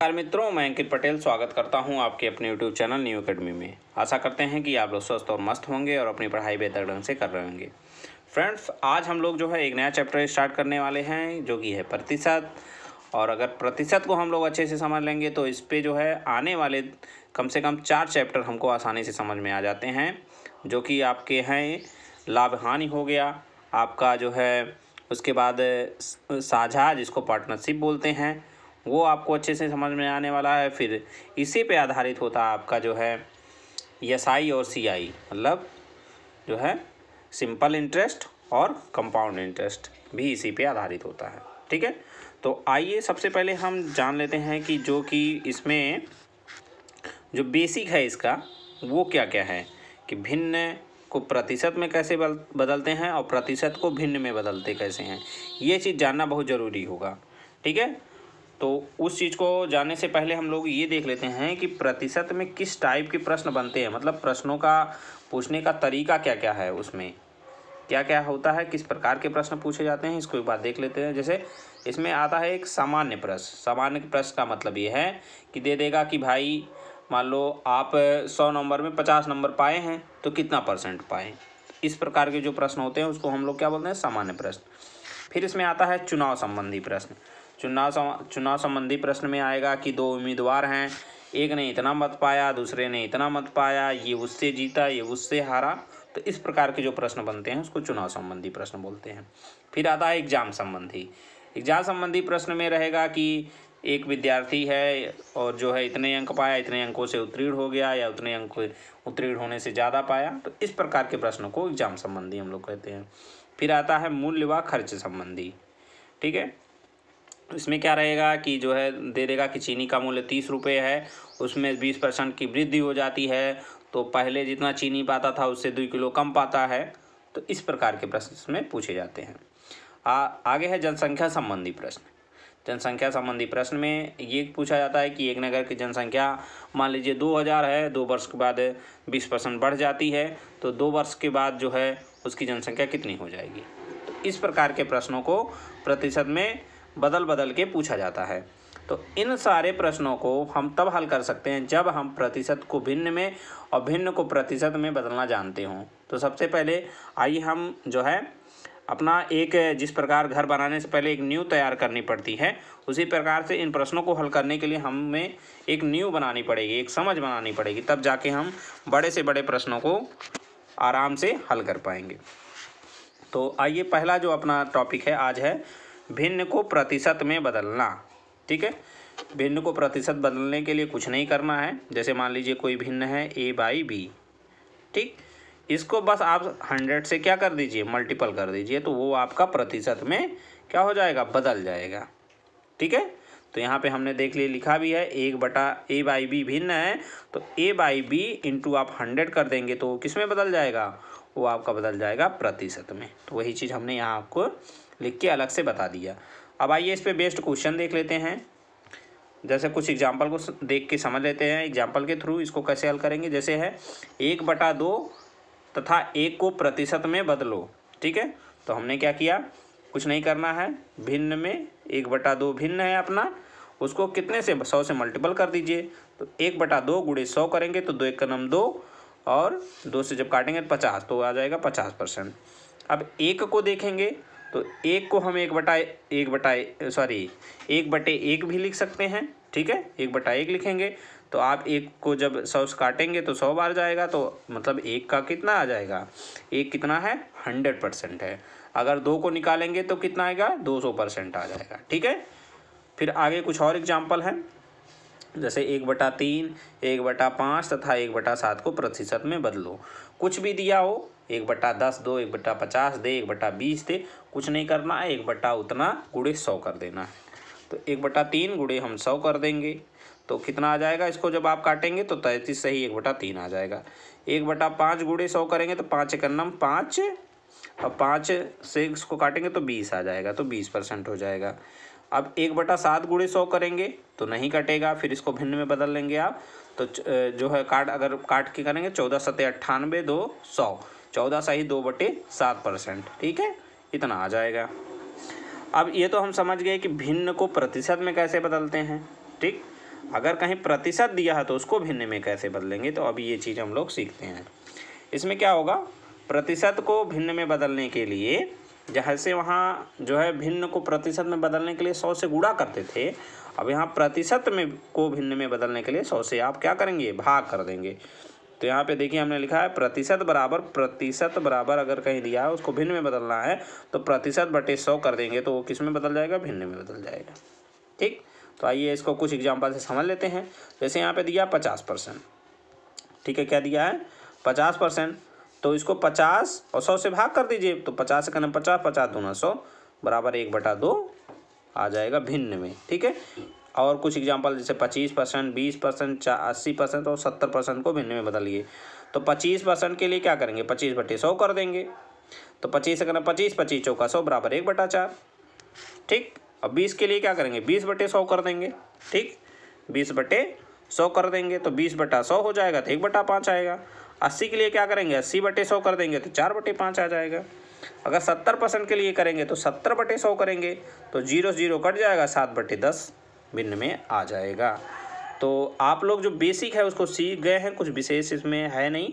नमस्कार मित्रों, मैं अंकित पटेल स्वागत करता हूँ आपके अपने यूट्यूब चैनल न्यू अकेडमी में। आशा करते हैं कि आप लोग स्वस्थ और मस्त होंगे और अपनी पढ़ाई बेहतर ढंग से कर रहे होंगे। फ्रेंड्स आज हम लोग जो है एक नया चैप्टर स्टार्ट करने वाले हैं, जो कि है प्रतिशत। और अगर प्रतिशत को हम लोग अच्छे से समझ लेंगे तो इस पर जो है आने वाले कम से कम चार चैप्टर हमको आसानी से समझ में आ जाते हैं, जो कि आपके हैं, लाभ हानि हो गया। आपका जो है, उसके बाद साझा जिसको पार्टनरशिप बोलते हैं वो आपको अच्छे से समझ में आने वाला है, फिर इसी पे आधारित होता है आपका जो है एस आई और सी आई मतलब जो है सिंपल इंटरेस्ट और कंपाउंड इंटरेस्ट भी इसी पे आधारित होता है, ठीक है? तो आइए सबसे पहले हम जान लेते हैं कि जो कि इसमें जो बेसिक है इसका, वो क्या क्या है? कि भिन्न को प्रतिशत में कैसे बदलते हैं और प्रतिशत को भिन्न में बदलते कैसे हैं? ये चीज़ जानना बहुत ज़रूरी होगा, ठीक है? तो उस चीज़ को जानने से पहले हम लोग ये देख लेते हैं कि प्रतिशत में किस टाइप के प्रश्न बनते हैं। मतलब प्रश्नों का पूछने का तरीका क्या क्या है उसमें? क्या क्या होता है? किस प्रकार के प्रश्न पूछे जाते हैं? इसको एक बार देख लेते हैं। जैसे इसमें आता है एक सामान्य प्रश्न। सामान्य प्रश्न का मतलब ये है कि दे देगा कि भाई, मान लो आप सौ नंबर में पचास नंबर पाए हैं तो कितना परसेंट पाए? इस प्रकार के जो प्रश्न होते हैं, उसको हम लोग क्या बोलते हैं? सामान्य प्रश्न। फिर इसमें आता है चुनाव संबंधी प्रश्न। चुनाव चुनाव संबंधी प्रश्न में आएगा कि दो उम्मीदवार हैं। एक ने इतना मत पाया, दूसरे ने इतना मत पाया, ये उससे जीता, ये उससे हारा। तो इस प्रकार के जो प्रश्न बनते हैं, उसको चुनाव संबंधी प्रश्न बोलते हैं। फिर आता है एग्ज़ाम संबंधी। एग्ज़ाम संबंधी प्रश्न में रहेगा कि एक विद्यार्थी है और जो है इतने अंक पाया, इतने अंकों से उत्तीर्ण हो गया या उतने अंक उत्तीर्ण होने से ज़्यादा पाया। तो इस प्रकार के प्रश्नों को एग्ज़ाम संबंधी हम लोग कहते हैं। फिर आता है मूल्य व खर्च संबंधी। ठीक है? इसमें क्या रहेगा कि जो है दे देगा कि चीनी का मूल्य तीस रुपये है उसमें बीस परसेंट की वृद्धि हो जाती है। तो पहले जितना चीनी पाता था उससे दो किलो कम पाता है। तो इस प्रकार के प्रश्न इसमें पूछे जाते हैं। आ, आगे है जनसंख्या संबंधी प्रश्न। जनसंख्या संबंधी प्रश्न में ये पूछा जाता है कि एक नगर की जनसंख्या मान लीजिए दो हज़ार है दो वर्ष के बाद बीस परसेंट बढ़ जाती है। तो दो वर्ष के बाद जो है उसकी जनसंख्या कितनी हो जाएगी? तो इस प्रकार के प्रश्नों को प्रतिशत में बदल बदल के पूछा जाता है। तो इन सारे प्रश्नों को हम तब हल कर सकते हैं जब हम प्रतिशत को भिन्न में और भिन्न को प्रतिशत में बदलना जानते हों। तो सबसे पहले आइए हम जो है अपना एक जिस प्रकार घर बनाने से पहले एक न्यू तैयार करनी पड़ती है, उसी प्रकार से इन प्रश्नों को हल करने के लिए हमें एक न्यू बनानी पड़ेगी, एक समझ बनानी पड़ेगी, तब जाके हम बड़े से बड़े प्रश्नों को आराम से हल कर पाएँगे। तो आइए पहला जो अपना टॉपिक है, आज है भिन्न को प्रतिशत में बदलना, ठीक है? भिन्न को प्रतिशत बदलने के लिए कुछ नहीं करना है। जैसे मान लीजिए कोई भिन्न है ए बाई बी ठीक? इसको बस आप हंड्रेड से क्या कर दीजिए मल्टीपल कर दीजिए तो वो आपका प्रतिशत में क्या हो जाएगा? बदल जाएगा, ठीक है? तो यहाँ पे हमने देख लिया, लिखा भी है, एक बटा ए बाई बी भिन्न है तो ए बाई बी इंटू आप हंड्रेड कर देंगे तो किसमें बदल जाएगा? वो आपका बदल जाएगा प्रतिशत में। तो वही चीज़ हमने यहाँ आपको लिख के अलग से बता दिया। अब आइए इस पर बेस्ट क्वेश्चन देख लेते हैं। जैसे कुछ एग्ज़ाम्पल को देख के समझ लेते हैं। एग्ज़ाम्पल के थ्रू इसको कैसे हल करेंगे? जैसे है, एक बटा दो तथा एक को प्रतिशत में बदलो। ठीक है? तो हमने क्या किया? कुछ नहीं करना है। भिन्न में एक बटा दो भिन्न है अपना। उसको कितने से, सौ से मल्टीपल कर दीजिए। तो एक बटा दो गुड़े सौ करेंगे तो दो एक का नम दो और दो से जब काटेंगे तो पचास तो आ जाएगा पचास परसेंट। अब एक को देखेंगे। तो एक को हम एक बटा एक बटा सॉरी एक बटे एक भी लिख सकते हैं, ठीक है? एक बटा एक लिखेंगे तो आप एक को जब सौ काटेंगे तो सौ बार जाएगा तो मतलब एक का कितना आ जाएगा? एक कितना है? हंड्रेड परसेंट है। अगर दो को निकालेंगे तो कितना आएगा? दो सौ परसेंट आ जाएगा, ठीक है? फिर आगे कुछ और एग्ज़ाम्पल है। जैसे एक बटा तीन, एक बटा पाँच तथा एक बटा सात को प्रतिशत में बदलो। कुछ भी दिया हो एक बट्टा दस दो, एक बट्टा पचास दे, एक बट्टा बीस दे। कुछ नहीं करना है, एक बट्टा उतना गुड़े सौ कर देना है। तो एक बट्टा तीन गुड़े हम सौ कर देंगे। तो कितना आ जाएगा इसको जब आप काटेंगे तो तैंतीस से ही एक बटा तीन आ जाएगा। एक बटा पाँच गुड़े सौ करेंगे तो पाँच एक नम पाँच। और पाँच से इसको काटेंगे तो बीस आ जाएगा तो बीस परसेंट हो जाएगा। अब एक बटा सात गुड़े सौ करेंगे तो नहीं कटेगा, फिर इसको भिन्न में बदल लेंगे आप। तो जो है काट, अगर काट के करेंगे, चौदह सत्तर अट्ठानबे दो सौ। चौदह सही दो बटे सात परसेंट। ठीक है? इतना आ जाएगा। अब ये तो हम समझ गए कि भिन्न को प्रतिशत में कैसे बदलते हैं। ठीक? अगर कहीं प्रतिशत दिया है तो उसको भिन्न में कैसे बदलेंगे? तो अभी ये चीज़ हम लोग सीखते हैं। इसमें क्या होगा? प्रतिशत को भिन्न में बदलने के लिए, जैसे वहाँ जो है भिन्न को प्रतिशत में बदलने के लिए सौ से गुड़ा करते थे, अब यहाँ प्रतिशत में को भिन्न में बदलने के लिए सौ से आप क्या करेंगे? भाग कर देंगे। तो यहाँ पे देखिए हमने लिखा है प्रतिशत बराबर प्रतिशत बराबर अगर कहीं दिया है, उसको भिन्न में बदलना है तो प्रतिशत बटे सौ कर देंगे तो वो किसमें बदल जाएगा? भिन्न में बदल जाएगा। ठीक? तो आइए इसको कुछ एग्ज़ाम्पल से समझ लेते हैं। जैसे यहाँ पे दिया पचास परसेंट। ठीक है, क्या दिया है? पचास परसेंट। तो इसको पचास और सौ से भाग कर दीजिए तो पचास से करना पचास पचास दूना सौ, बराबर एक बटा दो आ जाएगा भिन्न में। ठीक है? और कुछ एग्ज़ाम्पल जैसे पच्चीस परसेंट, बीस परसेंट अस्सी परसेंट और सत्तर परसेंट को भिन्न में बदलिए तो पच्चीस परसेंट के लिए क्या करेंगे? पच्चीस बटे सौ कर देंगे। तो पच्चीस से करना पच्चीस पच्चीस चौका सौ बराबर एक बटा चार, ठीक? अब बीस के लिए क्या करेंगे? बीस बटे सौ कर देंगे, ठीक? बीस बटे सौ कर देंगे तो बीस बटा सौ हो जाएगा तो एक बटा पाँच आएगा। अस्सी के लिए क्या करेंगे? अस्सी बटे सौ कर देंगे तो चार बटे पाँच आ जाएगा। अगर सत्तर परसेंट के लिए करेंगे तो सत्तर बटे सौ करेंगे तो ज़ीरो ज़ीरो कट जाएगा, सात बटे दस। भिन्न में आ जाएगा। तो आप लोग जो बेसिक है, उसको सीख गए हैं, कुछ विशेष इसमें है नहीं।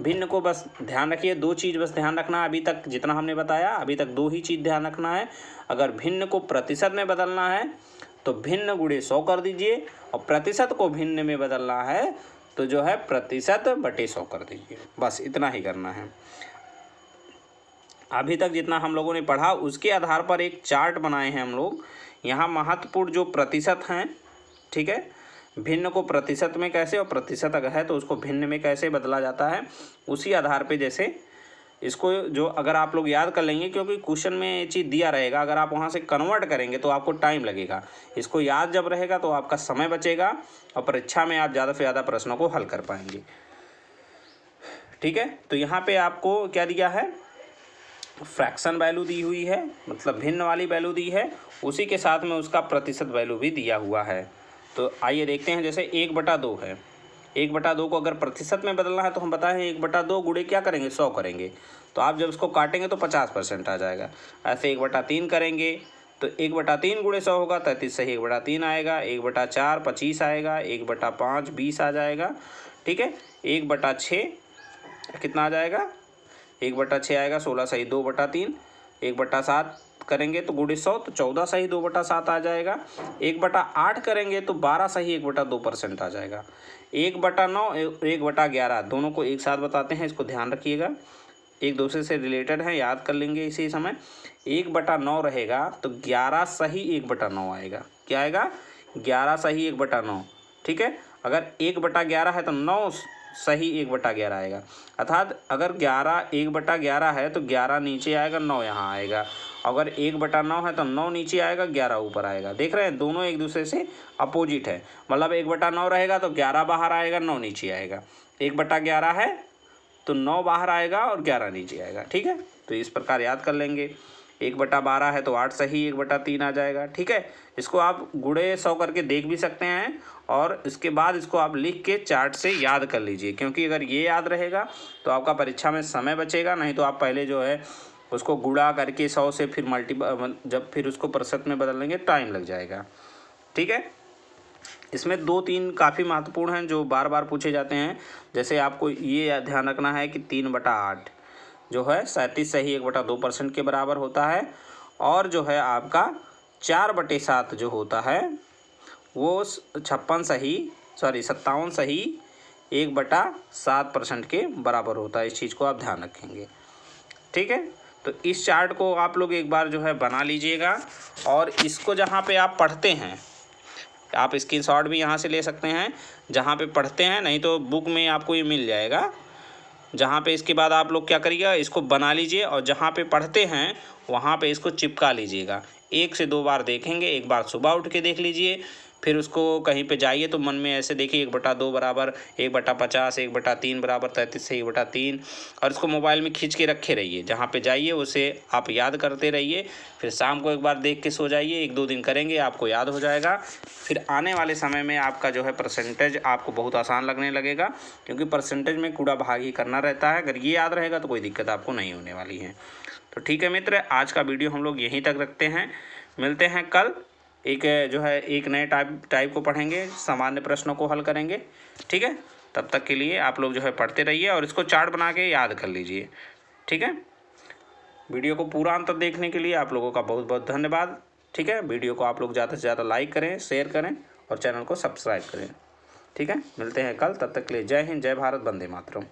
भिन्न को बस ध्यान रखिए, दो चीज़ बस ध्यान रखना। अभी तक जितना हमने बताया, अभी तक दो ही चीज़ ध्यान रखना है। अगर भिन्न को प्रतिशत में बदलना है तो भिन्न गुड़े सौ कर दीजिए, और प्रतिशत को भिन्न में बदलना है तो जो है प्रतिशत बटे सौ कर दीजिए। बस इतना ही करना है। अभी तक जितना हम लोगों ने पढ़ा, उसके आधार पर एक चार्ट बनाए हैं हम लोग। यहाँ महत्वपूर्ण जो प्रतिशत हैं, ठीक है? भिन्न को प्रतिशत में कैसे और प्रतिशत अगर है तो उसको भिन्न में कैसे बदला जाता है, उसी आधार पे जैसे इसको जो अगर आप लोग याद कर लेंगे, क्योंकि क्वेश्चन में ये चीज़ दिया रहेगा, अगर आप वहाँ से कन्वर्ट करेंगे तो आपको टाइम लगेगा। इसको याद जब रहेगा तो आपका समय बचेगा और परीक्षा में आप ज़्यादा से ज़्यादा प्रश्नों को हल कर पाएँगे। ठीक है? तो यहाँ पे आपको क्या दिया है? फ्रैक्शन वैल्यू दी हुई है मतलब भिन्न वाली वैल्यू दी है, उसी के साथ में उसका प्रतिशत वैल्यू भी दिया हुआ है। तो आइए देखते हैं, जैसे एक बटा दो है। एक बटा दो को अगर प्रतिशत में बदलना है तो हम बताएँ, एक बटा दो गुड़े क्या करेंगे? सौ करेंगे। तो आप जब इसको काटेंगे तो पचास परसेंट आ जाएगा। ऐसे एक बटा तीन करेंगे तो एक बटा तीन गुड़े सौ होगा, तैंतीस सही एक बटा तीन आएगा, एक बटा चार पच्चीस आएगा, एक बटा पाँच बीस आ जाएगा। ठीक है? एक बटा छः कितना आ जाएगा? एक बटा छः आएगा सोलह सही दो बटा तीन एक बटा सात करेंगे तो गुड़ी सौ तो चौदह सही दो बटा सात आ जाएगा एक बटा आठ करेंगे तो बारह सही एक बटा दो परसेंट आ जाएगा एक बटा नौ एक बटा ग्यारह दोनों को एक साथ बताते हैं इसको ध्यान रखिएगा एक दूसरे से रिलेटेड है याद कर लेंगे इसी समय एक बटा नौ रहेगा तो ग्यारह सही एक बटा नौ आएगा क्या आएगा ग्यारह सही एक बटा नौ ठीक है अगर एक बटा ग्यारह है तो नौ सही एक बटा ग्यारह आएगा। अर्थात अगर ग्यारह, एक बटा ग्यारह है तो ग्यारह नीचे आएगा, नौ यहाँ आएगा। अगर एक बटा नौ है तो नौ नीचे आएगा, ग्यारह ऊपर आएगा। देख रहे हैं, दोनों एक दूसरे से अपोजिट है। मतलब एक बटा नौ रहेगा तो ग्यारह बाहर आएगा, नौ नीचे आएगा। एक बटा ग्यारह है तो नौ बाहर आएगा और ग्यारह नीचे आएगा, ठीक है? तो इस प्रकार याद कर लेंगे। एक बटा बारह है तो आठ सही, एक बटा तीन आ जाएगा, ठीक है? इसको आप गुड़े सौ करके देख भी सकते हैं और इसके बाद इसको आप लिख के चार्ट से याद कर लीजिए, क्योंकि अगर ये याद रहेगा तो आपका परीक्षा में समय बचेगा, नहीं तो आप पहले जो है उसको गुड़ा करके सौ से फिर मल्टी जब फिर उसको प्रतिशत में बदल लेंगे टाइम लग जाएगा, ठीक है? इसमें दो तीन काफ़ी महत्वपूर्ण हैं जो बार बार पूछे जाते हैं। जैसे आपको ये ध्यान रखना है कि तीन बटा आठ जो है सैंतीस सही एक बटा दो परसेंट के बराबर होता है और जो है आपका चार बटे सात जो होता है, वो छप्पन सही सॉरी, सत्तावन सही एक बटा सात परसेंट के बराबर होता है। इस चीज़ को आप ध्यान रखेंगे। ठीक है? तो इस चार्ट को आप लोग एक बार जो है बना लीजिएगा और इसको जहाँ पे आप पढ़ते हैं, आप स्क्रीन शॉट भी यहाँ से ले सकते हैं। जहाँ पे पढ़ते हैं, नहीं तो बुक में आपको ये मिल जाएगा। जहाँ पे इसके बाद आप लोग क्या करिएगा, इसको बना लीजिए और जहाँ पे पढ़ते हैं, वहाँ पे इसको चिपका लीजिएगा। एक से दो बार देखेंगे, एक बार सुबह उठ के देख लीजिए। फिर उसको कहीं पे जाइए तो मन में ऐसे देखिए, एक बटा दो बराबर, एक बटा पचास, एक बटा तीन बराबर तैंतीस से एक बटा तीन। और इसको मोबाइल में खींच के रखे रहिए। जहाँ पे जाइए, उसे आप याद करते रहिए। फिर शाम को एक बार देख के सो जाइए। एक दो दिन करेंगे, आपको याद हो जाएगा। फिर आने वाले समय में आपका जो है परसेंटेज आपको बहुत आसान लगने लगेगा, क्योंकि परसेंटेज में कूड़ा भाग ही करना रहता है। अगर ये याद रहेगा तो कोई दिक्कत आपको नहीं होने वाली है। तो ठीक है मित्र, आज का वीडियो हम लोग यहीं तक रखते हैं। मिलते हैं कल। एक, जो है, एक नए टाइप टाइप को पढ़ेंगे, सामान्य प्रश्नों को हल करेंगे, ठीक है? तब तक के लिए आप लोग जो है पढ़ते रहिए और इसको चार्ट बना के याद कर लीजिए, ठीक है? वीडियो को पूरा अंत देखने के लिए आप लोगों का बहुत बहुत धन्यवाद, ठीक है? वीडियो को आप लोग ज़्यादा से ज़्यादा लाइक करें, शेयर करें और चैनल को सब्सक्राइब करें, ठीक है? मिलते हैं कल, तब तक के लिए जय हिंद, जय भारत, वंदे मातरम।